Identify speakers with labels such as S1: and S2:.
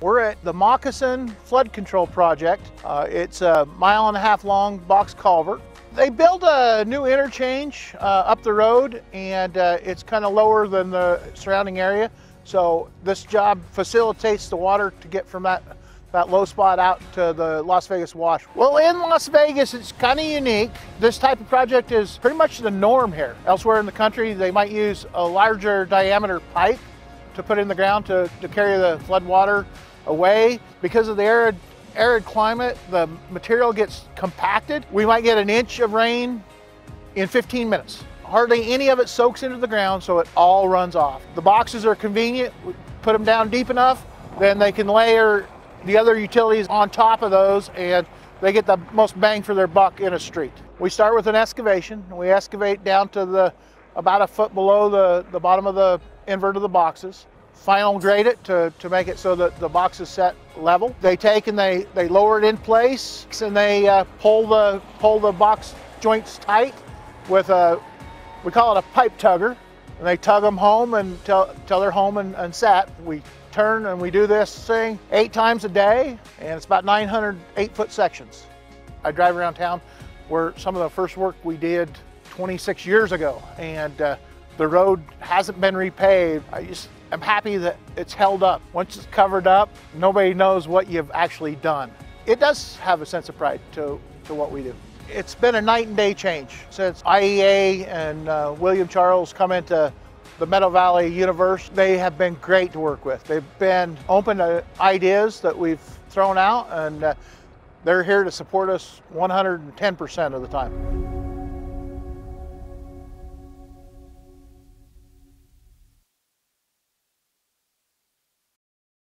S1: We're at the Moccasin Flood Control Project. Uh, it's a mile and a half long box culvert. They built a new interchange uh, up the road and uh, it's kind of lower than the surrounding area. So this job facilitates the water to get from that, that low spot out to the Las Vegas wash. Well, in Las Vegas, it's kind of unique. This type of project is pretty much the norm here. Elsewhere in the country, they might use a larger diameter pipe to put in the ground to, to carry the flood water away. Because of the arid, arid climate, the material gets compacted. We might get an inch of rain in 15 minutes. Hardly any of it soaks into the ground, so it all runs off. The boxes are convenient. We put them down deep enough, then they can layer the other utilities on top of those and they get the most bang for their buck in a street. We start with an excavation. We excavate down to the about a foot below the, the bottom of the invert the boxes final grade it to, to make it so that the box is set level. They take and they, they lower it in place and they uh, pull, the, pull the box joints tight with a, we call it a pipe tugger. And they tug them home until, until they're home and, and set. We turn and we do this thing eight times a day and it's about 900 eight foot sections. I drive around town where some of the first work we did 26 years ago and uh, the road hasn't been repaved. I just I'm happy that it's held up. Once it's covered up, nobody knows what you've actually done. It does have a sense of pride to, to what we do. It's been a night and day change since IEA and uh, William Charles come into the Meadow Valley universe. They have been great to work with. They've been open to ideas that we've thrown out and uh, they're here to support us 110% of the time.